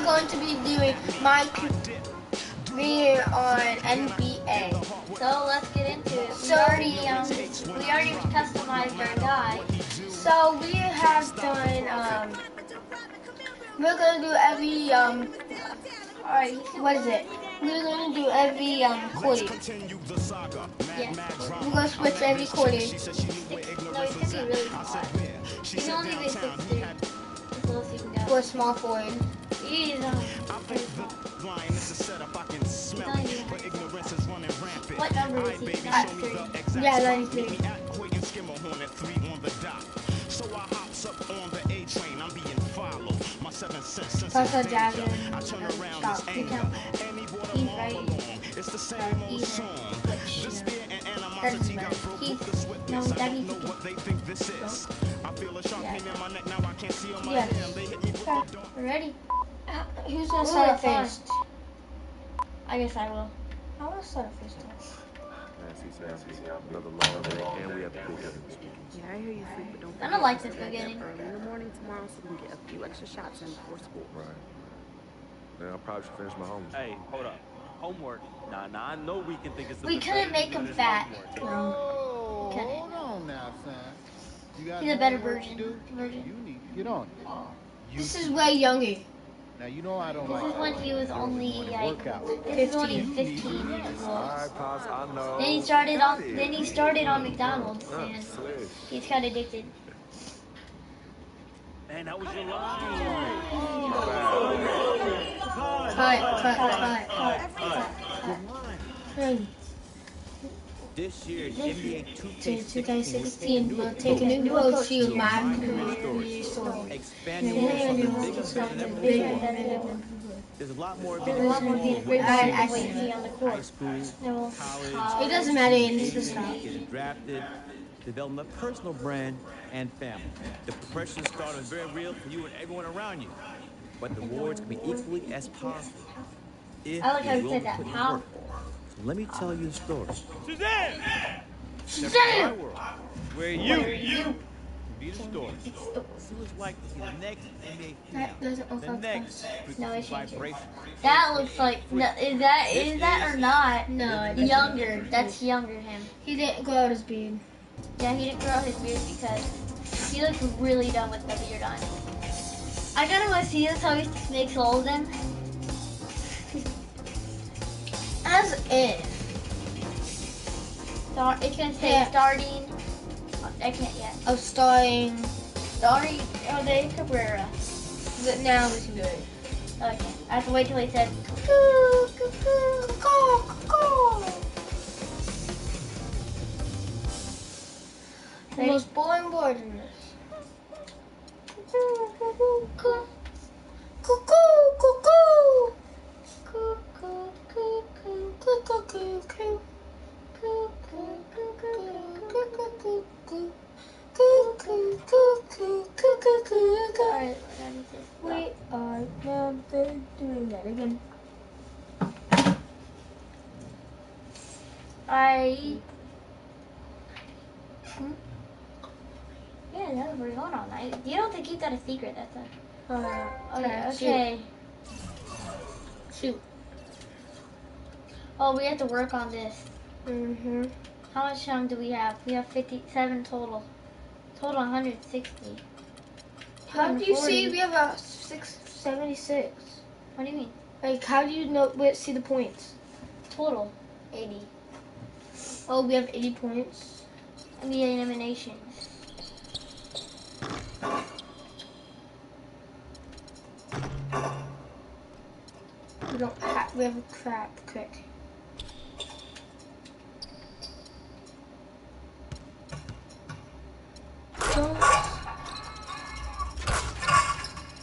are going to be doing my career on NBA. So let's get into it. We So- already um, we already customized our guy. So we have done. Um, we're gonna do every um. All right, what is it? We're gonna do every um quarter. Yeah. We're gonna switch every quarter. No, he's gonna be really small. He's only been six three. As low as he can go. for a small forward. He's pretty small. He's only doing What number is he? Not three. Yeah, 93. That's a dragon. Um, shot. You count. He's right. Uh, he's in. Which, you know, doesn't matter. He's, no, that means he can. Yeah. Okay, we're ready. Uh, Who's gonna Ooh, start fun. first? I guess I will. I want to Uh, start first. Another long day, and we have to pick up. Yeah, I hear you sleep, but don't I forget don't like to this get back beginning. early in the morning tomorrow so we can get a few extra shots in before school. Right. Then I probably should finish my homework. Hey, hold up. Homework. Nah, nah, I know we can think it's the We couldn't make him fat. No. Oh, hold on now, son. You got He's a better homework to version. do? Version. You need to get on it. You, This is way younger. now you know I don't This like is when he was only like. work out. This is when he was 15 years old. right, Pops, I know. Then he started on. Then he started on McDonald's, and slick. he's kind of addicted. Man, that was your line. Cut, cut, cut, cut. This year, NBA 2K16 2K16 will take a new approach to my career story. expanding on something bigger than ever before. There's a lot more There's a lot more being great I- I than what you see. see on the high court. school, No. college, It doesn't matter in this stop. getting drafted, developing a personal brand and family. The pressure started very real for you and everyone around you. But the rewards can be equally as powerful. If I like how you said that. to put in How? work. So let me tell you a story. Damn! My world, where you You. be the story. See what's like the next NBA That doesn't look The like next. No, it frequency vibration. That looks like. No, is that is that or not? No, it. Younger. That's younger him. He didn't grow out his beard. Yeah, he didn't grow out his beard because he looks really dumb with the beard on. I kind of want to see this how he makes all of them. As if. Start. It's gonna say Yeah. starting. Uh, I can't yet. Of starting. Starting oh, Jose Cabrera. But now we can do it. Okay. I have to wait till he said. "Cuckoo, cuckoo." Caw, caw. The most boring word in this. Cuckoo, cuckoo, cuckoo. Cuckoo, cuckoo. Cuckoo, cuckoo, Cuckoo, cuckoo. cuckoo, cuckoo, cuckoo. Cuckoo, cuckoo, cuckoo, cuckoo, cuckoo. Alright, let me see. We are now doing that again. I. Hmm? Yeah, no, we're going all night. You don't think you got a secret? That's a. Uh, Oh, yeah, shoot. okay. Shoot. Oh, we have to work on this. Mm-hmm. How much time do we have? We have 57 total. Total 160. How do you see we have a 676? What do you mean? Like, how do you know, see the points? Total 80. Oh, we have 80 points. And the eliminations. We don't have, we have a crap quick. Don't,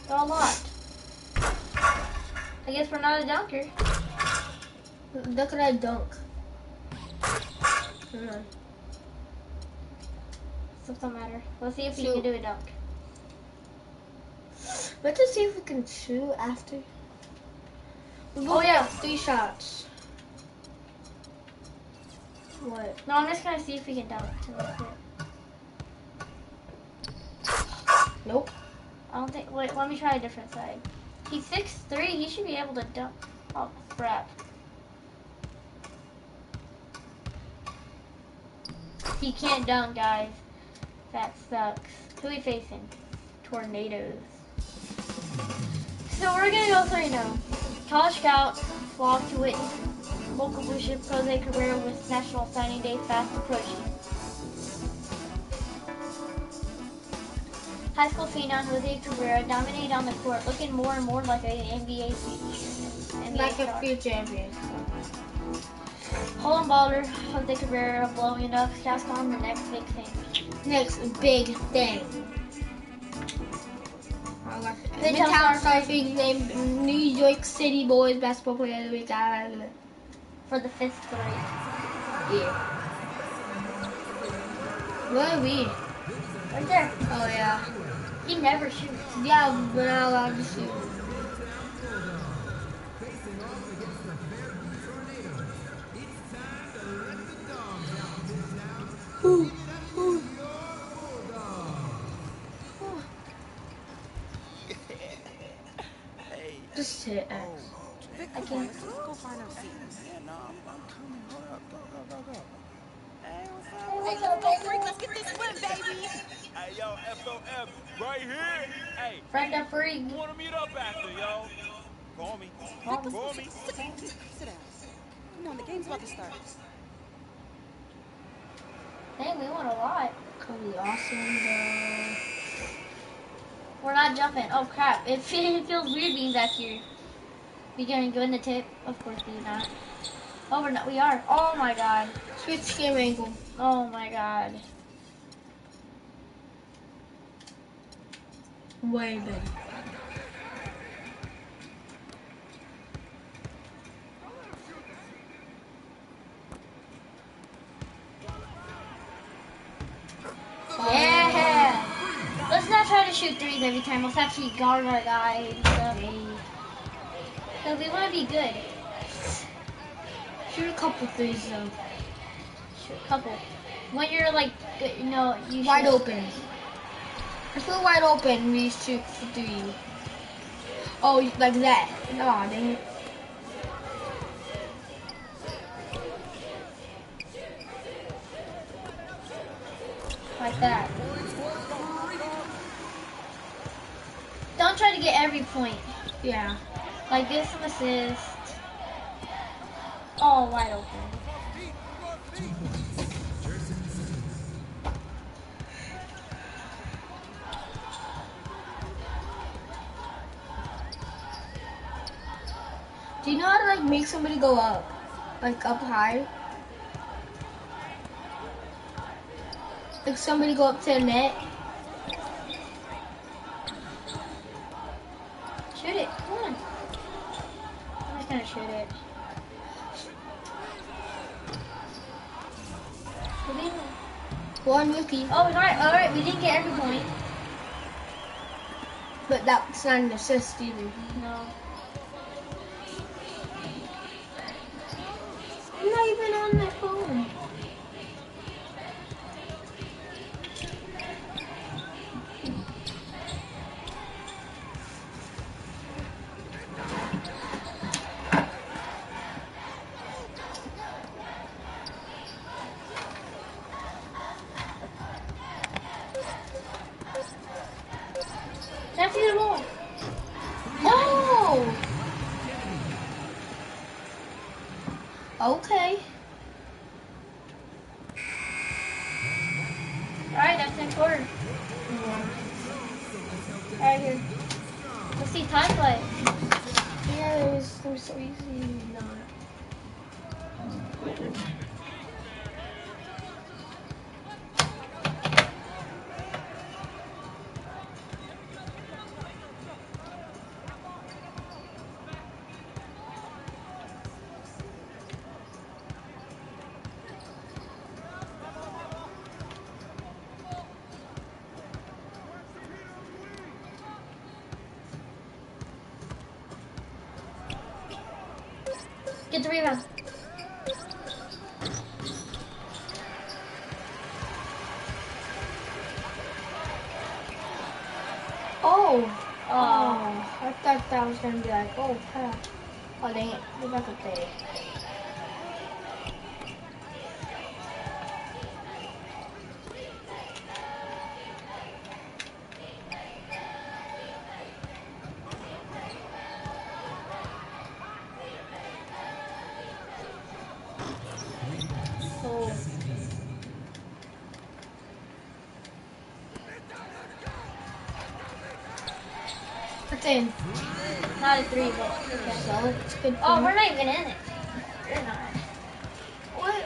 They're all locked. I guess we're not a dunker. look at that dunk. Mm. It don't matter. Let's see if we can do a dunk. Let's just see if we can shoot after. Oh, yeah. three shots. What? No, I'm just gonna see if we can dunk. That's it. Nope. I don't think. Wait, let me try a different side. He's six three. He should be able to dunk. Oh crap. He can't dunk, guys. That sucks. Who we facing? Tornadoes. So we're gonna go through now. College scouts flock to witness local blue chip Jose Cabrera with National Signing Day fast approaching. High school phenom Jose Cabrera dominated on the court, looking more and more like an NBA future. NBA Like a star. future champion. Holland Balder, Jose Cabrera blowing up. Call him the next big thing. Next big thing. They The tell town surfing named New York City Boys Basketball Player of the Week. For the fifth grade. Yeah. Where are we? Right there. Oh yeah. He never shoots. Yeah, we're not allowed to shoot. Hey, Friend freak. wanna meet up after, yo? Call me. Call me. Call me. Sit down. Sit. Come on, the game's about to start. Dang, we won a lot. Cody awesome though. We're not jumping. Oh crap! It, it feels weird being back here. We gonna go in the tip? Of course we not. Oh, we're not. We are. Oh my god. Switch game angle. Oh my god. Way better. Yeah. Let's not try to shoot threes every time. Let's actually guard our guy and stuff. Cause we want to be good. Shoot a couple threes though. Shoot a couple. When you're like, you know, you Wide open. If we're wide open, we shoot for three. Oh, like that. No, dang it. like that. Don't try to get every point. Yeah. Like get some assists. Oh, wide open. Do you know how to like make somebody go up? Like up high? Like somebody go up to the net? Shoot it. Come on. I'm just gonna shoot it. One rookie. Oh, alright, alright. We didn't get every point. But that's not an assist either. No. Even on my phone. The ball. Oh. oh! Okay. That was gonna be like, oh crap. Oh dang it, we're back up there. Oh. Not a three, but okay. So it's good. Oh, me. we're not even in it. We're not. What?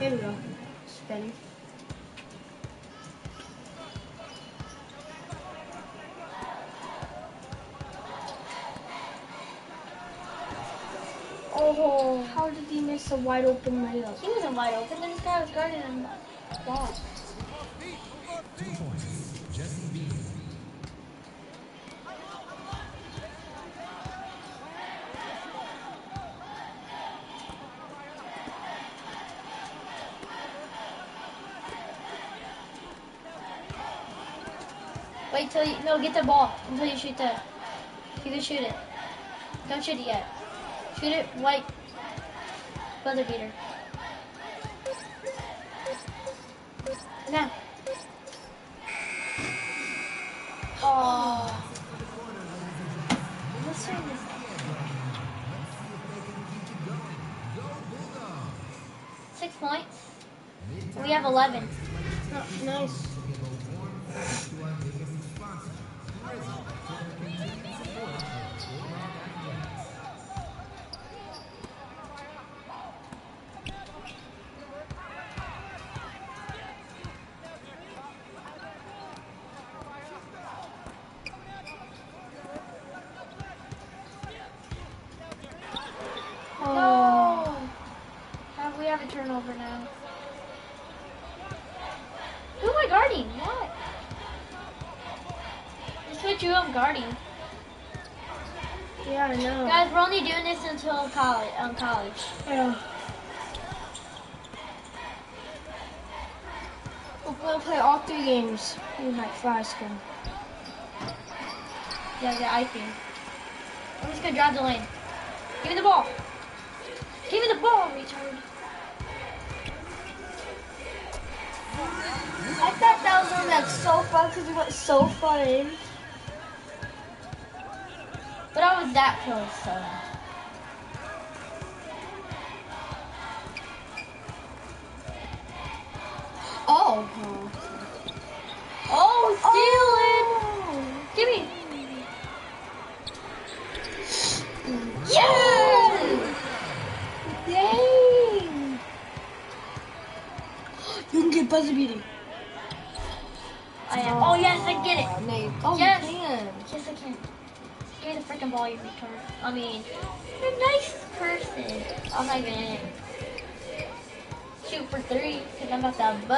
Here we go. Spinning. Oh, How did he miss a wide open layup? he wasn't wide open. This guy was guarding him. ball until you shoot that. You can shoot it. Don't shoot it yet. Shoot it white brother beater. Now. Oh. Six points. We have 11. Until college. Um, college. Yeah. We're gonna play all three games in like five skin. Yeah, yeah, I think. I'm just gonna drive the lane. Give me the ball. Give me the ball, retard. I thought that was gonna like so fun because we went so far in. But I was that close, so.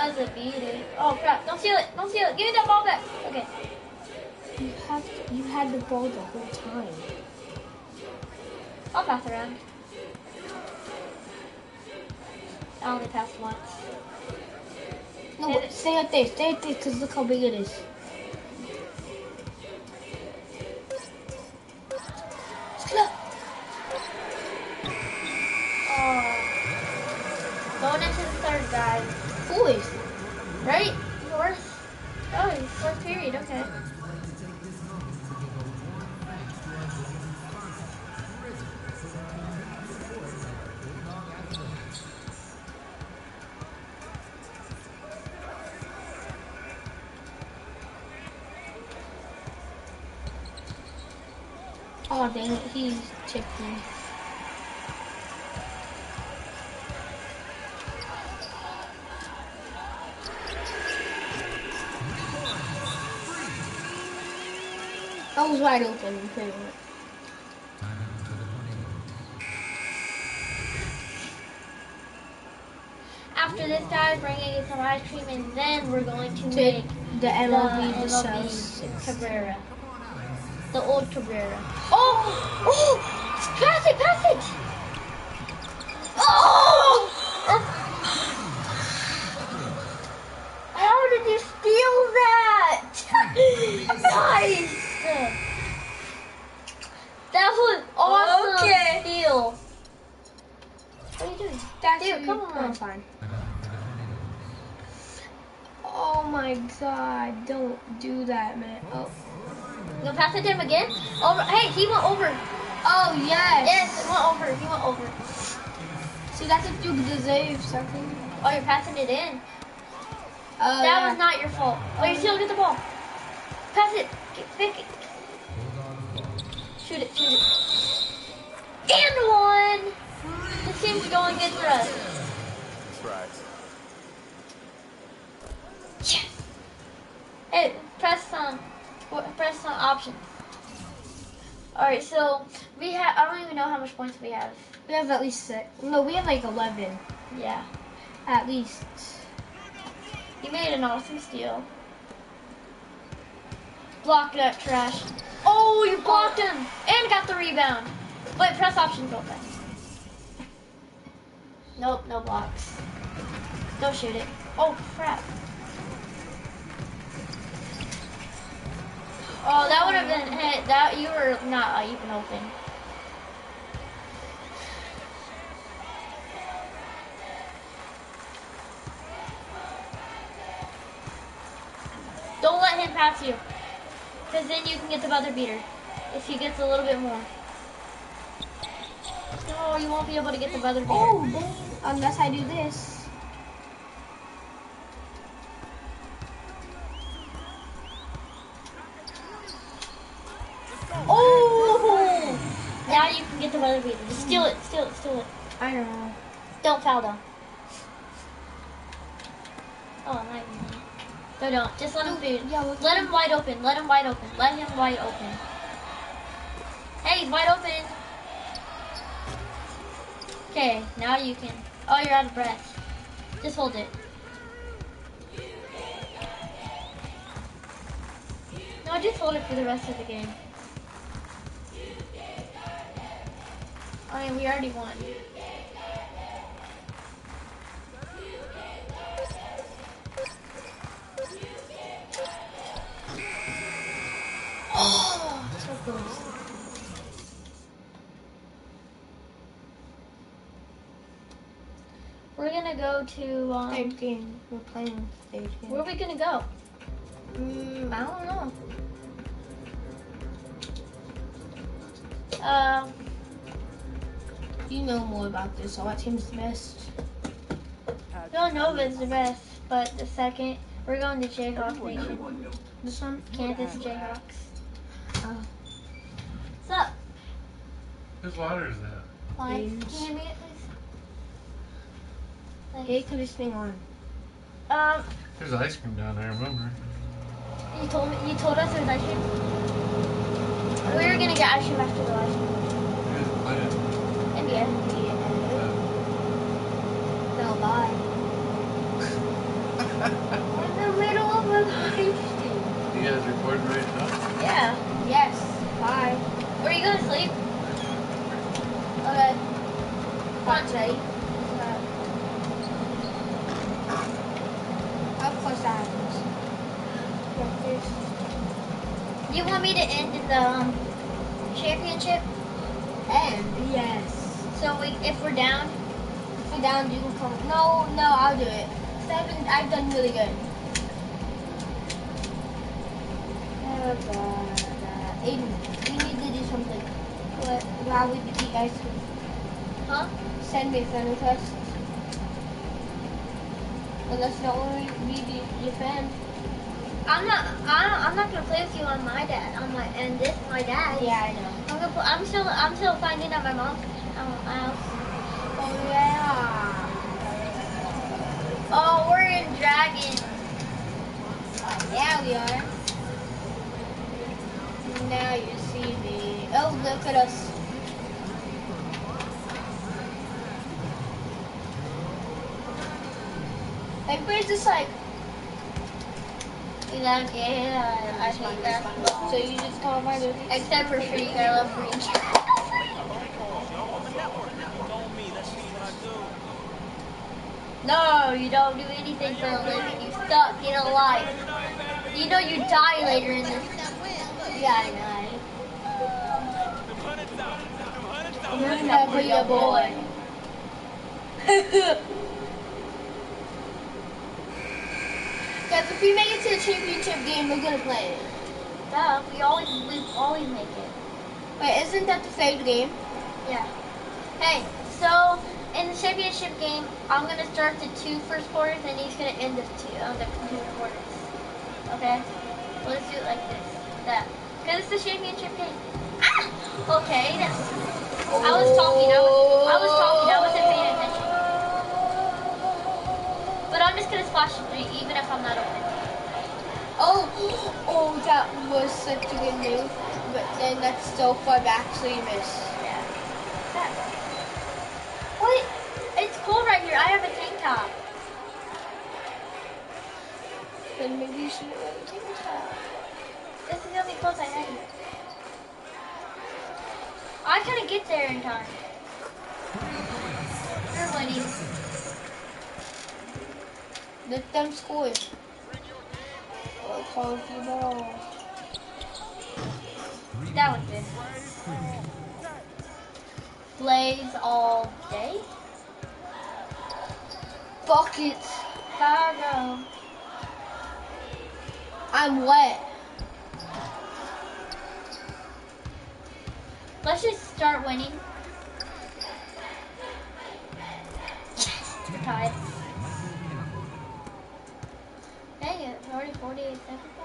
I'm about to buzz a. Oh crap, don't steal it, don't steal it. Give me that ball back. Okay. You have to, you had the ball the whole time. I'll pass around. I only passed once. No, but stay up there, stay up there, because look how big it is. Look. Oh. Going into the third, guys. Boys. Right? Fourth? Oh, fourth period, okay. anything. After this, guys, we're gonna get some ice cream, and then we're going to, to make the MLB, the MLB Cabrera, the old Cabrera. Oh, oh, pass it, pass it. Oh. How did you steal that? nice! That was awesome. Okay. Deal. What are you doing? That's Dude, come on. I'm fine. Oh my god, don't do that, man. Oh. You pass it to him again? Over. Hey, he went over. Oh, yes. Yes, he went over. He went over. See, that's if you deserve something. Oh, you're passing it in. Oh, that was not your fault. Oh, you still get the ball. Pass it. Get, pick it. Shoot it. Shoot it. And one. This team's going good for us. That's right. Yes. Hey, press on. Press on options. All right, so we have. I don't even know how much points we have. We have at least six. No, we have like 11. Yeah. At least. You made an awesome steal. Block that trash. Oh, you blocked him and got the rebound. Wait, press option real fast. Nope, no blocks. Don't shoot it. Oh crap. Oh, that would have been hit. That you were not uh, even open. Don't let him pass you. Because then you can get the buzzer beater. If he gets a little bit more. No, you won't be able to get the buzzer beater. Oh, dang. Unless I do this. Oh! Now you can get the buzzer beater. Just steal it, steal it, steal it. I don't know. Don't foul though. Oh, not even that. No, don't. Just let him feed. Yeah, let's- Let him wide open. Let him wide open. Let him wide open. Hey, he's wide open. Okay, now you can. Oh, you're out of breath. Just hold it. No, just hold it for the rest of the game. I mean, we already won. Gonna go to. Um, Third game. We're playing third game. where are we gonna go? Mm, I don't know. Um, You know more about this, so what team's the best? Villanova's the best, but the second we're going to Jayhawk Nation, This one? Kansas Jayhawks. Oh. What's up? Whose water is that? Why? Can James. you hand me it, please? Hey, Thanks. put this thing on. Um, There's ice cream down there, remember? you told me. You told us there was ice cream. We were gonna get ice cream after the live stream. Here's the plant. NBA. No, bye. In the middle of a live stream. You guys recording right now? Yeah. Yes. Bye. Are you gonna sleep? Okay. Watch ready. Of course I You want me to end in the um, championship? End. yes. So we, if we're down, If we're down, you can come. No, no, I'll do it. I've, been, I've done really good. Oh, God. Uh, Aiden, we need to do something. What? Why would ice cream. huh? Send me a friend request. Unless not when we be fan. I'm not. I don't, I'm not gonna play with you on my dad. On my and this my dad. Yeah, I know. I'm gonna. I'm still. I'm still finding out my mom's um, house. Oh, yeah. Oh, we're in Dragon. Yeah, we are. Now you see me. Oh, look at us. Everybody's just like, Yeah, yeah. I hate that. so you just come find it. Except for Freak. I love Freak. No, you don't do anything for a living. You suck in a life. You know you die later in this. Yeah, I know. Remember your boy. if we make it to the championship game, we're gonna play it. Duh, we always we always make it. Wait, isn't that the third game? Yeah. Hey, so in the championship game, I'm gonna start the two first quarters, and he's gonna end the two uh, the two quarters. Okay. Well, let's do it like this. That. Cause it's the championship game. Ah! Okay. That's, I was talking. I was, I was talking. I wasn't I'm just gonna splash the three, even if I'm not open. Oh, oh, that was such a good move. But then that's so far back, so you missed. Yeah. That. Wait, it's cold right here. I have a tank top. Then maybe you should wear a tank top. This is the only clothes I have here. I couldn't get there in time. You're winning. Let them score. Oh, the ball. That was good. Blaze all day. Buckets. Fargo. I'm wet. Let's just start winning. We're tied. 48 seconds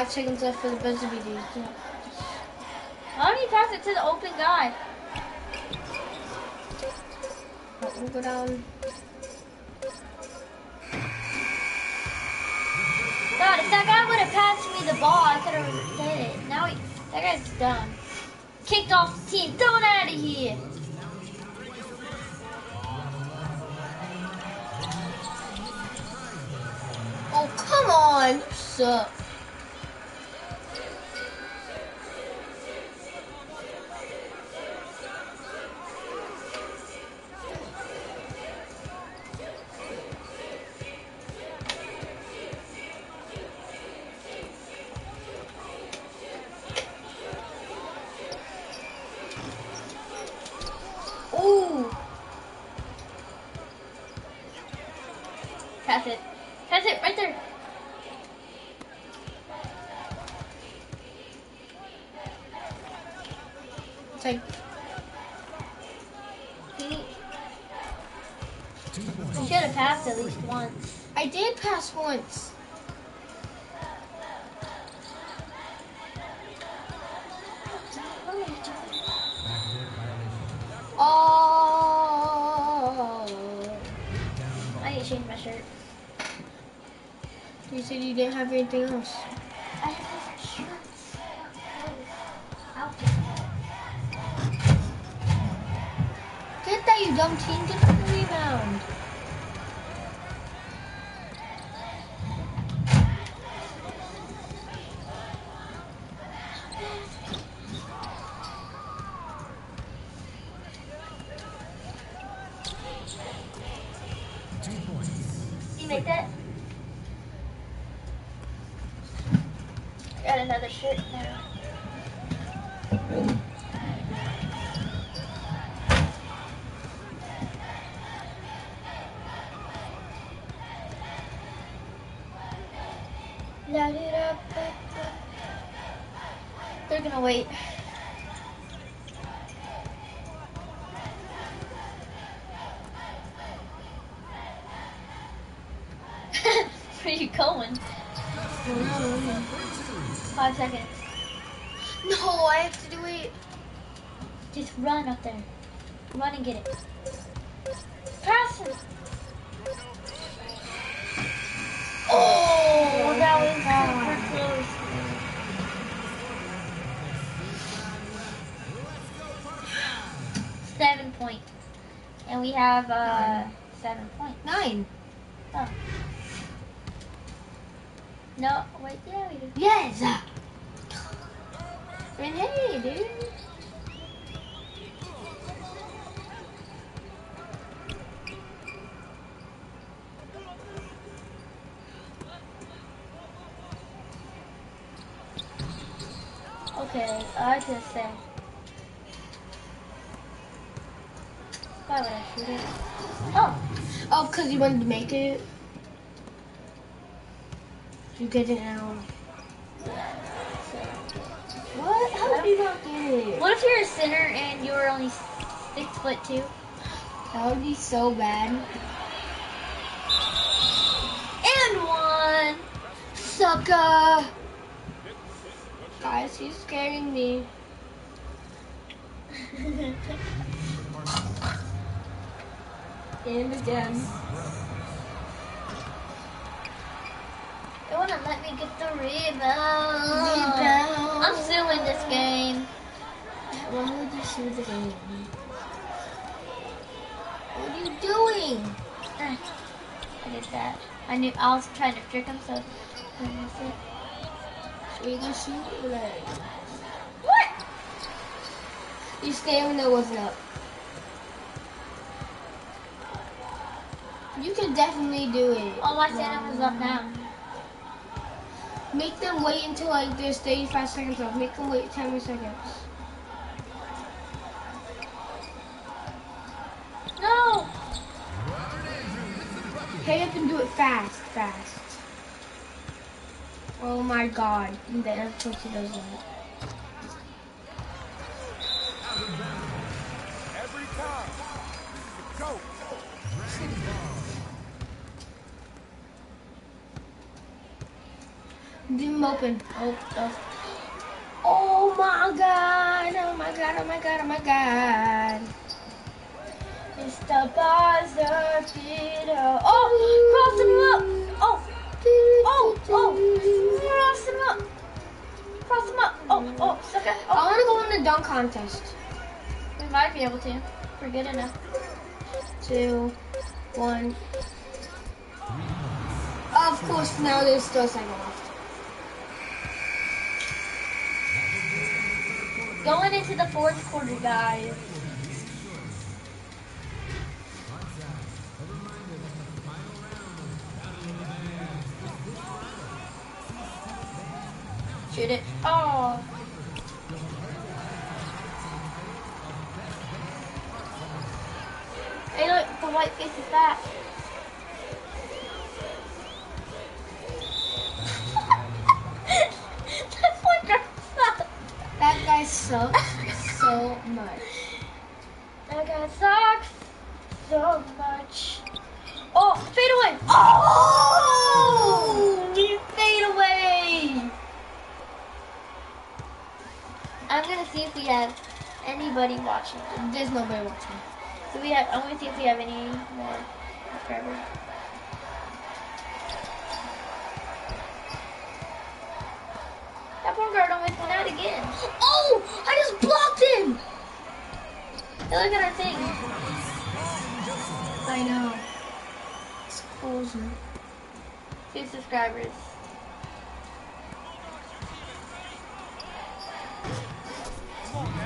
five seconds left for the buzzer beaters. Yeah. Why don't you pass it to the open guy? But we'll go down. God, if that guy would have passed me the ball, I could have hit it. Now he, that guy's done. Kicked off the team. Thrown out of here. Oh, come on. You suck. They're wait. Where are you going? Five seconds. No, I have to do it. Just run up there. Run and get it. Okay, I just say. Why would I shoot it? Oh, Oh, because you wanted to make it. You get it now. What? How did you not get it? what if you're a center and you're only six foot two? That would be so bad. And one. Sucker! Guys, he's scaring me. And again. They wouldn't let me get the rebound. Rebound. I'm suing this game. Why would you shoot the game? What are you doing? Eh, I did that. I knew I was trying to trick him, so I missed it. You can shoot like What? You stay when it wasn't up. You can definitely do it. Oh, my stamina is up now. Make them wait until like there's 35 seconds left. Make them wait 10 more seconds. No. Hurry up and do it fast, fast. Oh my god. Then of course he does that. Every time. Go. Leave him open. Oh, oh. Oh my god. Oh my god. Oh my god. Oh my god. It's the buzzer beater. Oh, cross him up. Oh, oh. Cross him up. Cross him up. Oh, oh. I Oh, want to go in the dunk contest. we might be able to. We're good enough. Two, one. Of course, now there's still a second left. Going into the fourth quarter, guys. Shoot it. Oh. Hey, look, the white face is back. That guy sucks so much. That guy sucks so much. Oh, fade away! Oh! You fade away! I'm gonna see if we have anybody watching. There's nobody watching. Do we have? I'm gonna see if we have any more subscribers. That poor girl almost went out again. Oh! I just blocked him! Hey, look at our thing. I know. It's frozen. Two subscribers.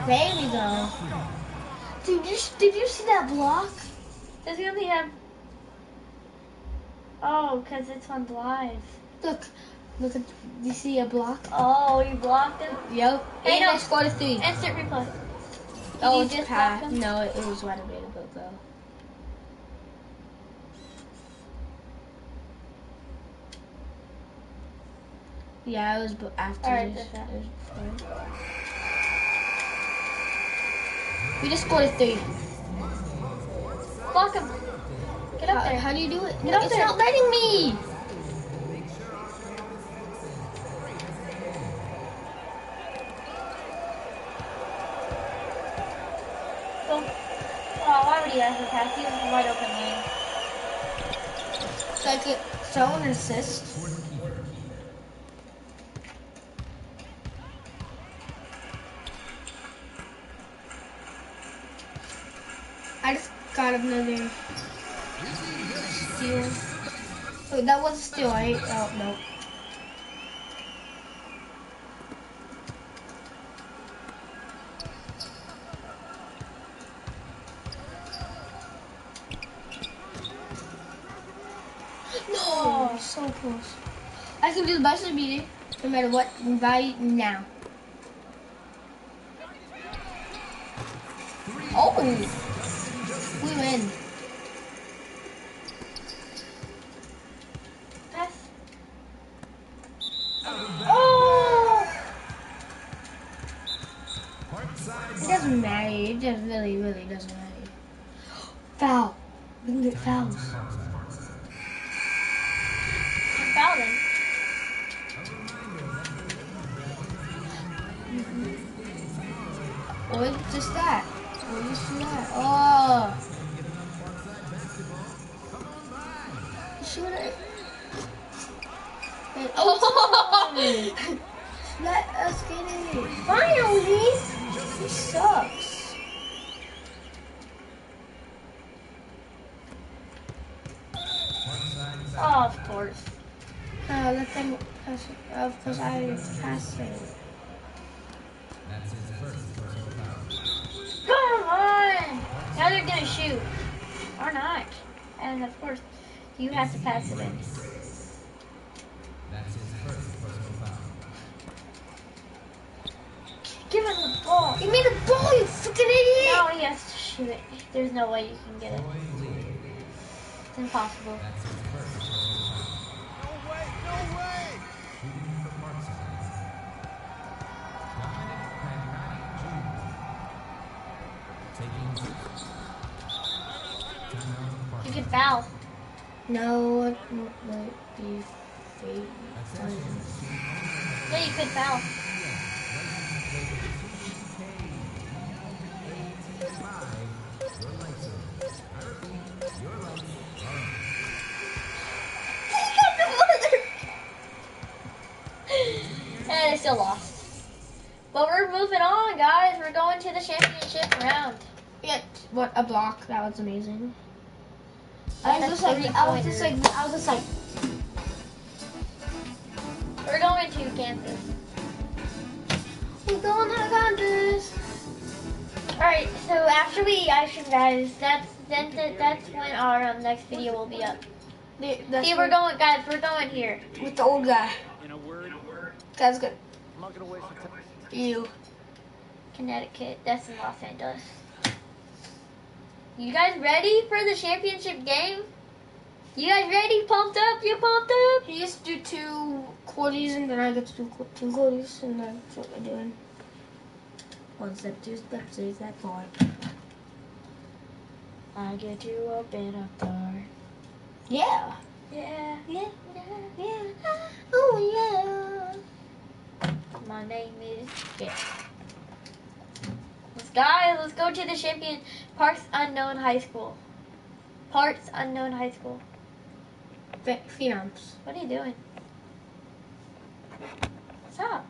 There we go. Dude, you, did you see that block? Does he only have? Oh, cause it's on live. Look, look at. You see a block? Oh, you blocked him. Yep. Hey, and no. I scored a three. Instant replay. oh, you it's just pass. No, it was right available though. Yeah, it was after Alright, this. that's It was before. We just scored a three. Block him. Get up How, there. how do you do it? Get No, up it's there. not letting me. Oh, why would he have to pass? He was wide open lane. So I could throw an assist. Got another steal. Oh, that was a steal, right? Oh, no. No, so close. I can do the bison beating no matter what right now. Oh, Now they're gonna shoot. Or not. And of course, you have to pass it in. Give him the ball. Give me the ball, you freaking idiot! No, he has to shoot it. There's no way you can get it. It's impossible. Foul. No, it might be fake. Yeah, you could foul. and they still lost. But we're moving on, guys. We're going to the championship round. Yeah, what a block! That was amazing. I was just like, I was just like. I was just like, We're going to Kansas. we're going to Kansas. All right. So after we actually guys, that's then that, that's when our um, next video will be up. Yeah, See, we're going, guys. We're going here. with the old guy. In a word, That's good. I'm not gonna waste your time. You. Connecticut. That's in Los Angeles. You guys ready for the championship game? You guys ready? Pumped up? You pumped up? He used to do two quarters, and then I get to do two quarters, and that's what we're doing. One step, two step, three step, four. I get to open up door. Yeah. Yeah. Yeah. Yeah. Yeah. Oh yeah. My name is Jeff. Guys, let's go to the champion Parks Unknown High School. Parks Unknown High School. Phe- Phenoms. What are you doing? Stop.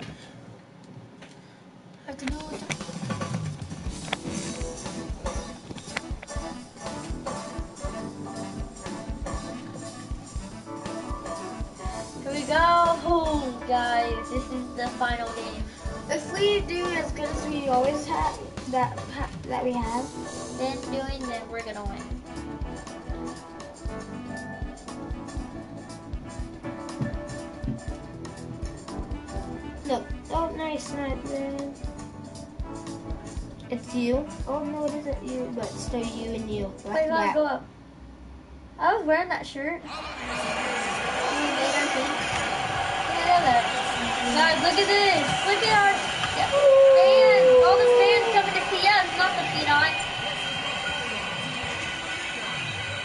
I have to do it. Here we go. Guys, this is the final game. If we do as good as we always have, that that we have, Then doing, then we're gonna win. look. Oh, nice, nice. uh, It's you. Oh no, it isn't you, but still you and you. Wait, to gotta go up. I was wearing that shirt. We made our team. Look at that. Guys, look at this. Look at our fans. All the fans coming to see us, not the Phenom.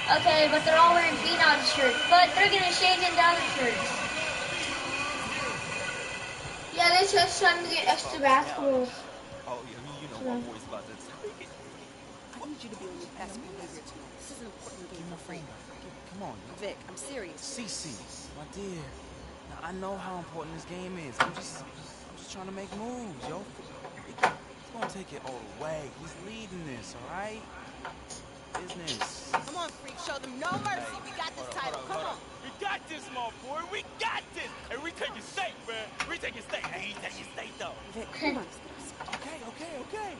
Okay, but they're all wearing Phenom shirts. But they're getting shaved into other shirts. Yeah, they're just trying to get extra basketballs. Oh, yeah, you know my boy's about to take it. I need you to be on your best behavior tonight. This is an important game for Frank. Come on, Vic, I'm serious. Cece, my dear. Now I know how important this game is. I'm just, I'm just trying to make moves, yo. He's gonna take it all the way. He's leading this, all right? Business. Come on, Freq. Show them no mercy. We got this title. Come on. We got this, my boy. We got this. And we take taking state, man. We taking state. I ain't taking state, though. Vic, come on. Okay, okay, okay.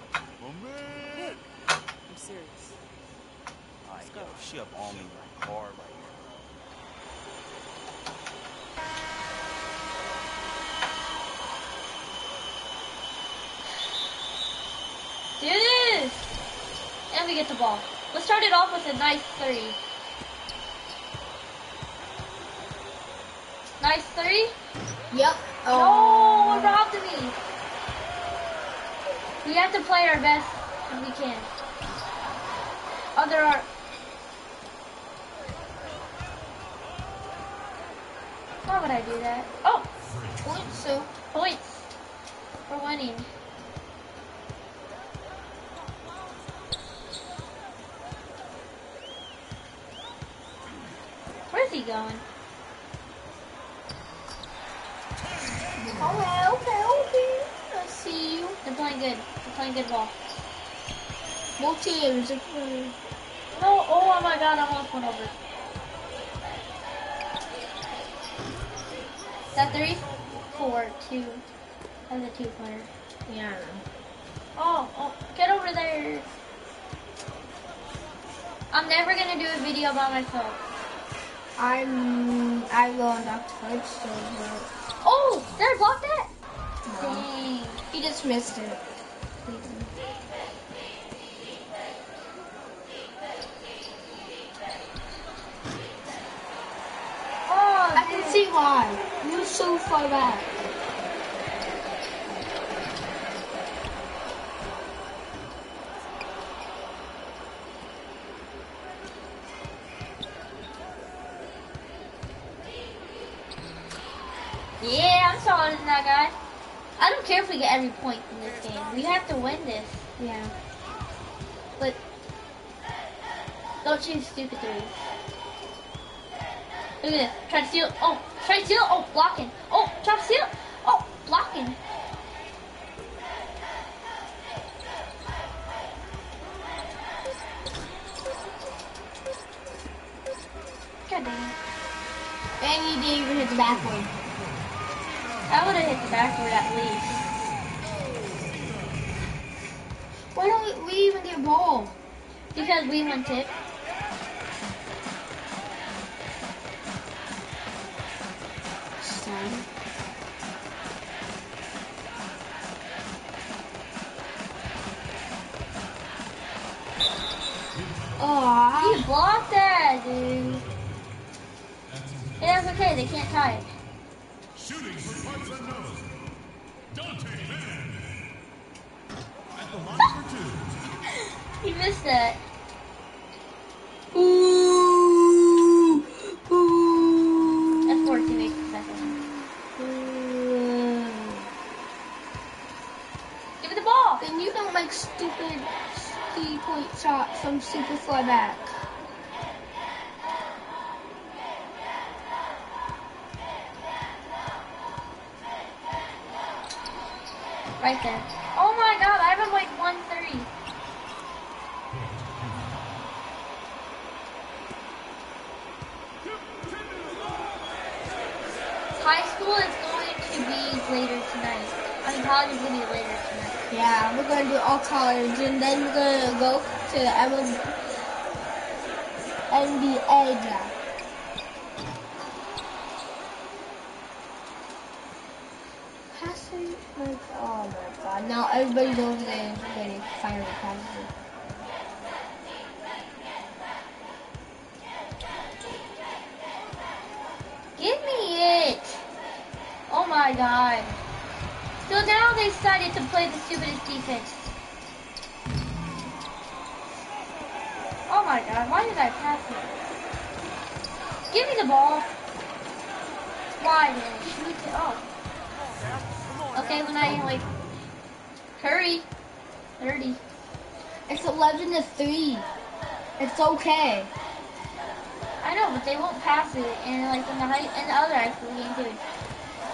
My man. Vic, I'm serious. Alright, go. yo, she up on me like hard right here. Do this! And we get the ball. Let's start it off with a nice three. Nice three. Yep. Oh, it robbed me. We have to play our best if we can. Oh, there are. Why would I do that? Oh, Points, so points. We're winning. Where's he going? okay, okay. I see you. They're playing good. They're playing good ball. Both teams. No, oh my god, I almost went over. That three? Four, two. That's a two pointer. Yeah. Oh, oh, get over there. I'm never gonna do a video by myself. I'm. I will on Dr. Fudge, so. Oh, did I block that? Dang. He just missed it. Oh, I can see why. So far back. Yeah, I'm taller than that guy. I don't care if we get every point in this game. We have to win this. Yeah. But don't shoot stupid threes. Look at this. Try to steal. Oh, try to steal. Oh, blocking. Oh, try steal. Oh, blocking. God dang it. And you didn't even hit the backward. I would have hit the backward at least. Why don't we even get a ball? Because we went tip. Passing, like, oh my god. Now everybody's over there getting finally passing. Give me it! Oh my god. So now they decided to play the stupidest defense. My god, why did I pass it? Give me the ball. Why did I shoot it? Oh. Okay, when I like Curry. 30. It's 11 to 3. It's okay. I know, but they won't pass it, and like in the high, in the other high school game too,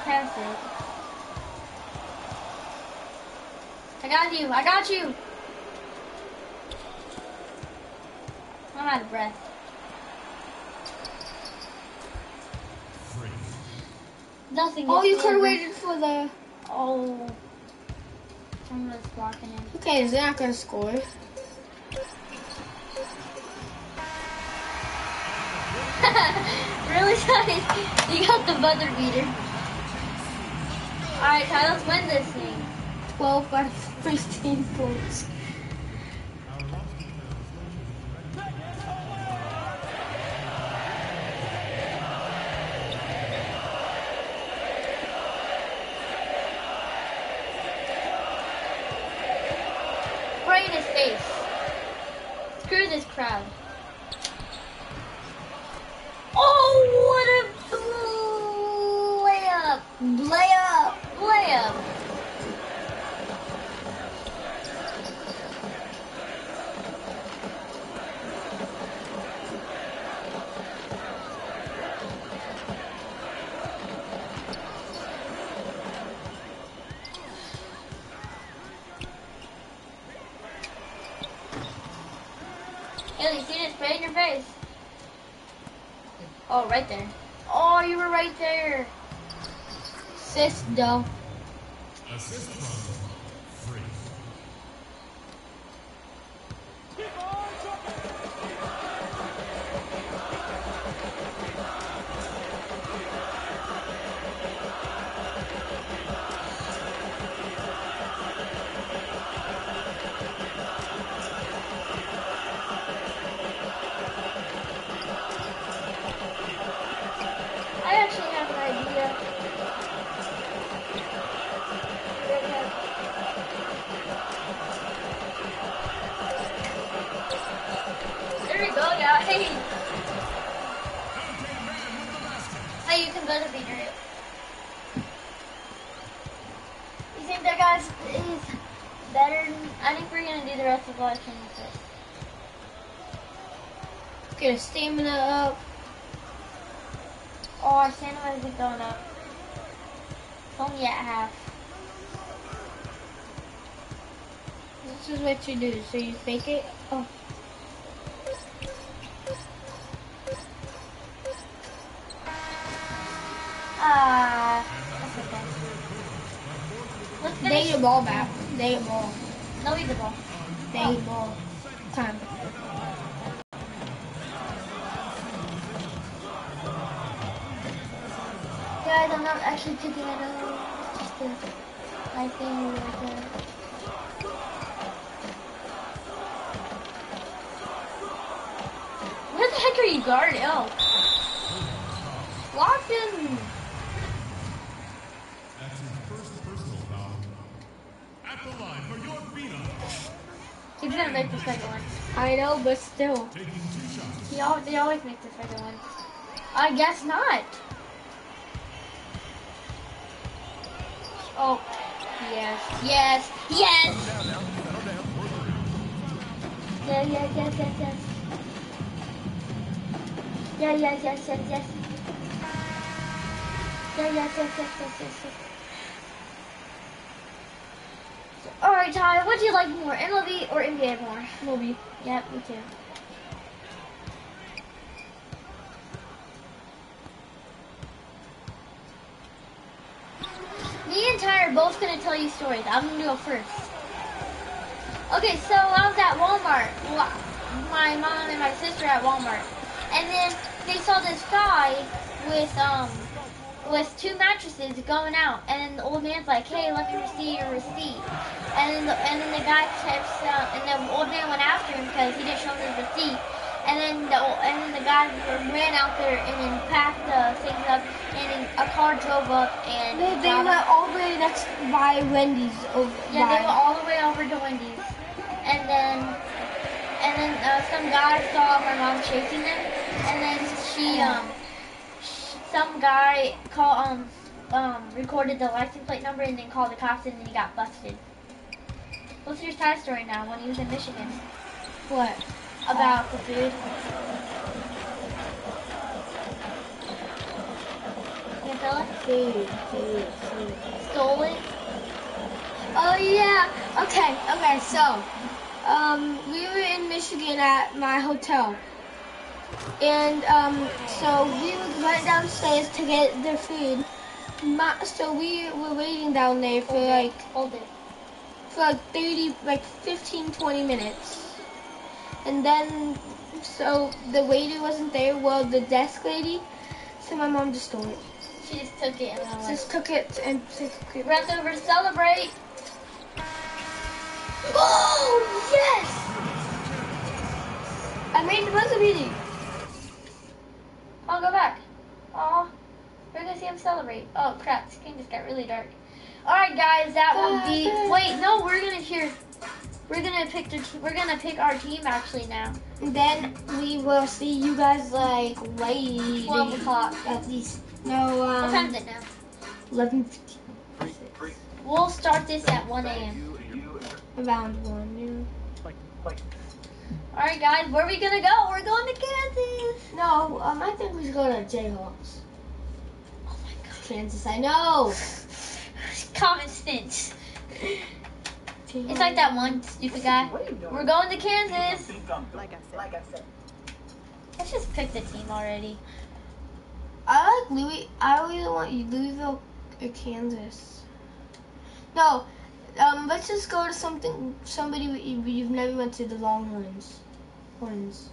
pass it. I got you. I got you. I'm out of breath. Nothing. Oh, you could have waited for the. Oh. Someone was blocking him. Okay, they're not gonna score. really nice. You got the buzzer beater. Alright, Ty, let's win this thing. 12 by 15 points. Get a stamina up. Oh, stamina isn't going up. Only at half. This is what you do. So you fake it. Oh, Ah, that's okay. Let's they get ball back. They get ball. No, we the ball. Always make the second one. I guess not. Oh. Yes. Yes. Yes. Yeah, yeah, yes, yes, yes. Yeah, yes, yes, yes, yes. Yeah, yes, yes, yes, yes, yes, yes. Alright, Ty, what do you like more, MLB or NBA more? Movie. Yep, me too. Both gonna tell you stories. I'm gonna go first. Okay, so I was at Walmart. My mom and my sister at Walmart, and then they saw this guy with um with two mattresses going out, and then the old man's like, "Hey, let me see your receipt." And then the, and then the guy kept uh, and the old man went after him because he didn't show him his receipt. And then the and then the guy ran out there and then packed the things up, and then a car drove up and They, they went all the way next by Wendy's. Over Yeah, they went all the way over to Wendy's, and then and then uh, some guy saw my mom chasing them, and then she um sh- some guy call um um recorded the license plate number and then called the cops and then he got busted. What's your side story now when he was in Michigan What? About the food? Feel it? Food, food, food. Stole it? Oh yeah. Okay. Okay. So, um, we were in Michigan at my hotel, And um, so we went downstairs to get their food. Ma- so we were waiting down there for like Hold it. for like 30, like 15, 20 minutes. And then, so the waiter wasn't there, well, the desk lady, so my mom just stole it. She just took it and Just took it and took it. Run over to celebrate. Oh, yes! I made the buzzer beating. I'll go back. Aw. We're gonna see him celebrate. Oh crap, this game just got really dark. Alright guys, that will be wait, no, we're gonna cheer. We're gonna pick the we're gonna pick our team actually now. And then we will see you guys like late. 12 o'clock. At least. No, What time is um, it now? 11, We'll start this at 1 a.m. around 1, yeah. Alright guys, where are we gonna go? We're going to Kansas. No, um, I think we should go to Jayhawks. Oh my god. Kansas, I know. Common sense. It's like that one stupid guy. We're going to Kansas. Like I said. Let's just pick the team already. I like Louis. I really want you Louisville or Kansas. No, um, let's just go to something. Somebody you- you've never went to the Longhorns. Horns.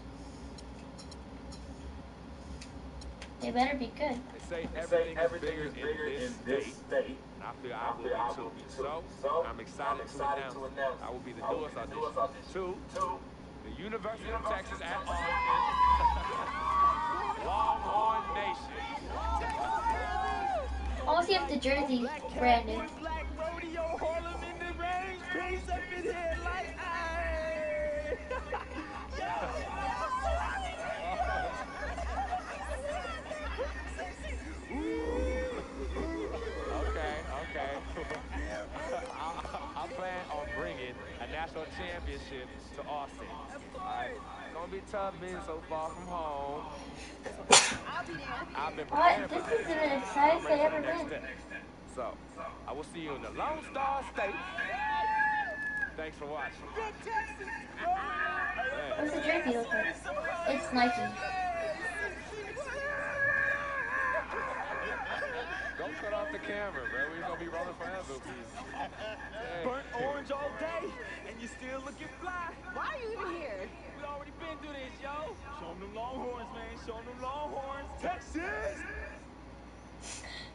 They better be good. They say everything, is bigger, in this state. And I feel I will be too. So, I'm excited, to, announce I will be the newest audition to the University of Texas at Austin. Longhorn Nation. I want to see if the jersey's brand new. Black rodeo, Harlem in the rain, trees up in here like aye. Okay, okay. I, I plan on bringing a national championship to Austin. Alright? Gonna be tough being so far from home. I've been preparing What? This is the exciting I'm they ever the been. step. So, I will see you in the Lone Star State. Thanks for watching. What's the jersey look like? It's Nike. Don't cut off the camera, bro. We're gonna be rolling forever. Hey. Burnt orange all day, and you still looking fly. Why are you even here? We already been through this, yo. Show 'em them Longhorns, man. Show 'em them Longhorns. Texas.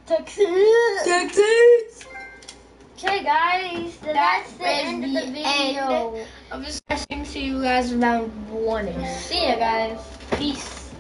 Texas. Texas. Okay, guys, so that's the end of the video. I'm just listening to see you guys around one. See ya, guys. Peace.